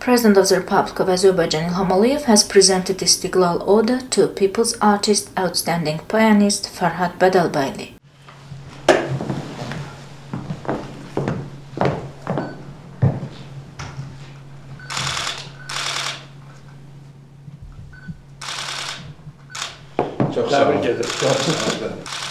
President of the Republic of Azerbaijan Ilham Aliyev has presented the Istiglal Order to People's Artist Outstanding Pianist Farhad Badalbayli. Çok. Tebrik ederim.